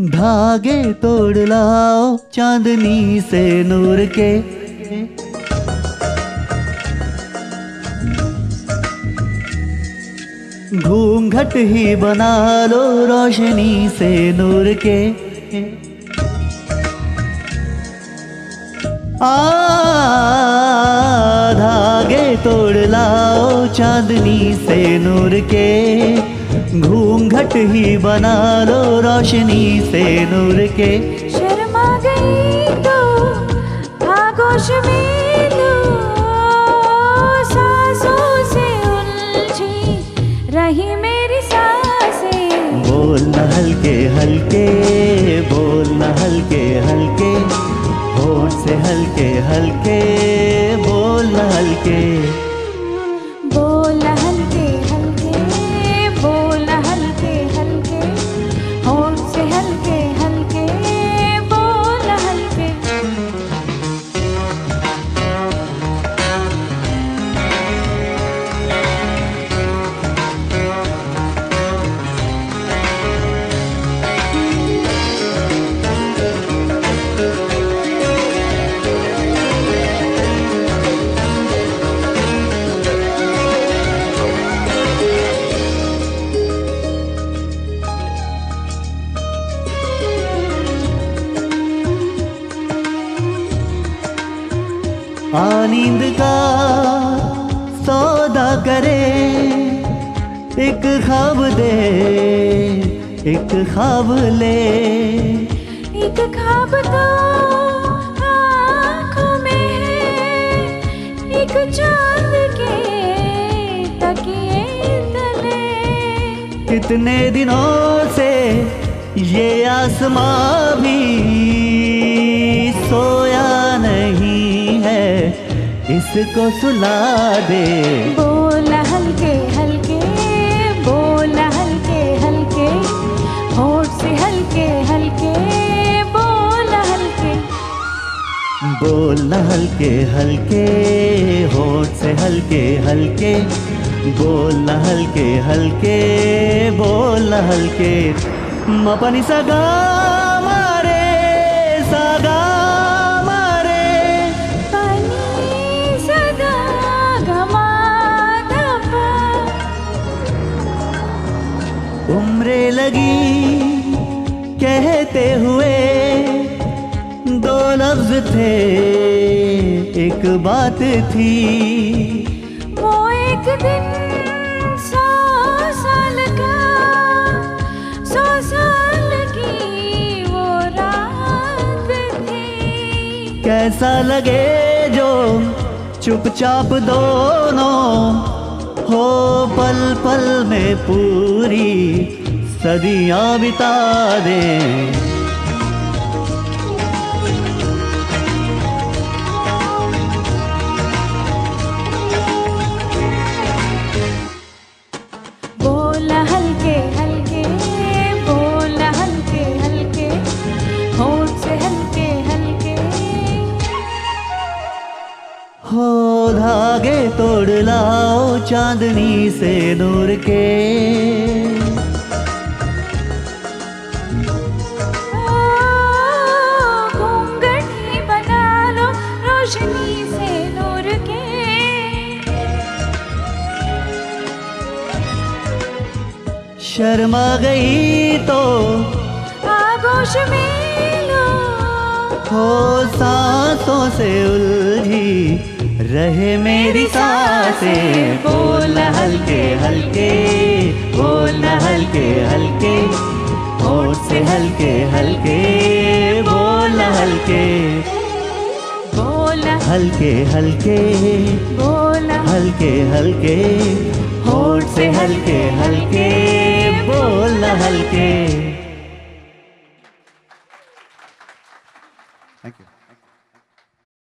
धागे तोड़ लाओ चांदनी से नूर के। घूंघट ही बना लो रोशनी से नूर के। धागे तोड़ लाओ चांदनी से नूर के। घूंघट ही बना लो रोशनी से नूर के। हल्के बोलना हल्के हल्के होठ से हल्के हल्के बोलना हल्के। आ नींद का सौदा करे एक ख्वाब दे एक ख्वाब ले। एक खाब तो आँखों में है एक चाँद के तकिए तले। कितने दिनों से ये आसमां भी सोया इसको सुला दे। बोल हल्के हल्के बोल हल्के हल्के होठ से हल्के हल्के बोल हल्के। बोल हल्के हल्के होठ से हल्के हल्के बोल हल्के हल्के बोल हल्के। मपनी सगा मारे सगा लगी कहते हुए दो लफ्ज थे। एक बात थी। वो एक दिन सौ साल का सौ साल की वो रात थी। कैसा लगे जो चुपचाप दोनों हो पल पल में पूरी सदियाँ बिता दे। हल्के हल्के हल्के हल्के होठ से हल्के हल्के। हो धागे तोड़ लाओ चांदनी से नूर के। रोशनी से नूर के। शर्मा गई तो आगोश में लो। हो सांसों से उलझी रहे मेरी साँसें। बोल हल्के हल्के बोल हल्के हल्के होठ से हल्के हल्के। हल्के हल्के। बोला। हल्के हल्के। होठ से हल्के हल्के। बोल हल्के।